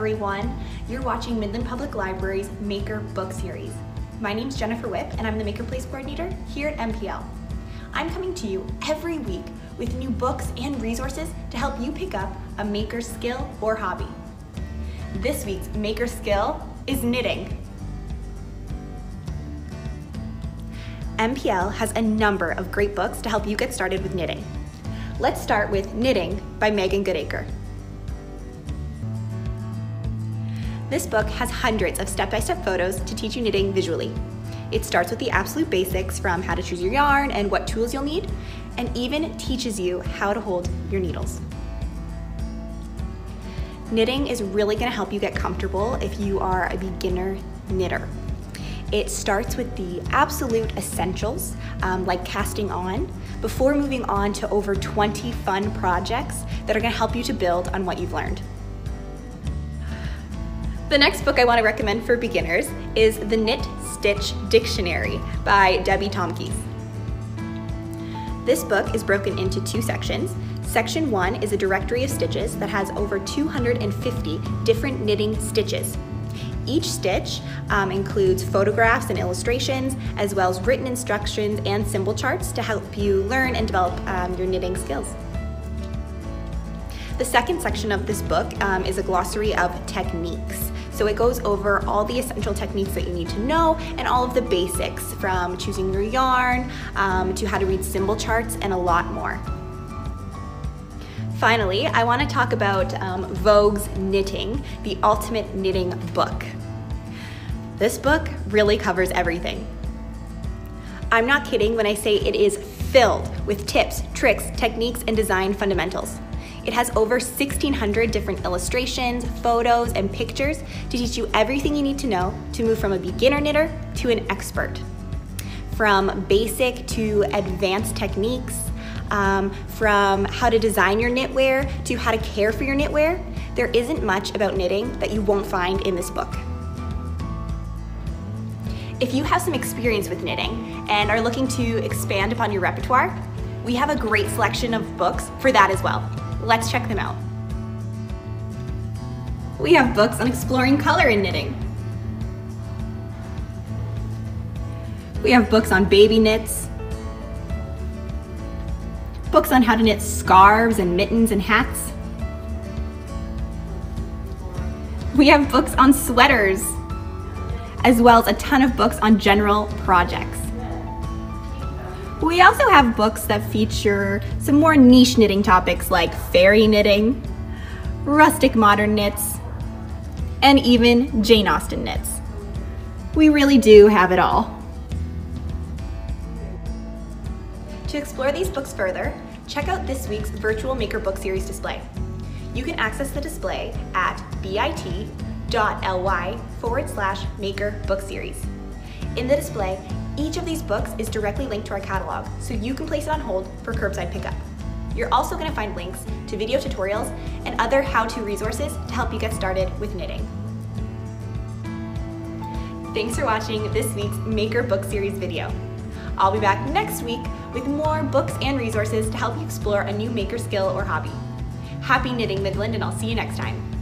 everyone. You're watching Midland Public Library's Maker Book Series. My name's Jennifer Whip and I'm the Maker Place Coordinator here at MPL. I'm coming to you every week with new books and resources to help you pick up a maker skill or hobby. This week's maker skill is knitting. MPL has a number of great books to help you get started with knitting. Let's start with Knitting by Megan Goodacre. This book has hundreds of step-by-step -step photos to teach you knitting visually. It starts with the absolute basics from how to choose your yarn and what tools you'll need, and even teaches you how to hold your needles. Knitting is really gonna help you get comfortable if you are a beginner knitter. It starts with the absolute essentials, um, like casting on, before moving on to over 20 fun projects that are gonna help you to build on what you've learned. The next book I want to recommend for beginners is The Knit Stitch Dictionary by Debbie Tomkies. This book is broken into two sections. Section one is a directory of stitches that has over 250 different knitting stitches. Each stitch um, includes photographs and illustrations, as well as written instructions and symbol charts to help you learn and develop um, your knitting skills. The second section of this book um, is a glossary of techniques. So it goes over all the essential techniques that you need to know and all of the basics from choosing your yarn um, to how to read symbol charts and a lot more. Finally, I want to talk about um, Vogue's Knitting, the ultimate knitting book. This book really covers everything. I'm not kidding when I say it is filled with tips, tricks, techniques, and design fundamentals. It has over 1,600 different illustrations, photos, and pictures to teach you everything you need to know to move from a beginner knitter to an expert. From basic to advanced techniques, um, from how to design your knitwear to how to care for your knitwear, there isn't much about knitting that you won't find in this book. If you have some experience with knitting and are looking to expand upon your repertoire, we have a great selection of books for that as well. Let's check them out. We have books on exploring color in knitting. We have books on baby knits, books on how to knit scarves and mittens and hats. We have books on sweaters, as well as a ton of books on general projects. We also have books that feature some more niche knitting topics like fairy knitting, rustic modern knits, and even Jane Austen knits. We really do have it all. To explore these books further, check out this week's virtual Maker Book Series display. You can access the display at bit.ly forward slash Maker Book Series. In the display, each of these books is directly linked to our catalog, so you can place it on hold for curbside pickup. You're also going to find links to video tutorials and other how-to resources to help you get started with knitting. Thanks for watching this week's Maker Book Series video. I'll be back next week with more books and resources to help you explore a new maker skill or hobby. Happy knitting, Midland, and I'll see you next time.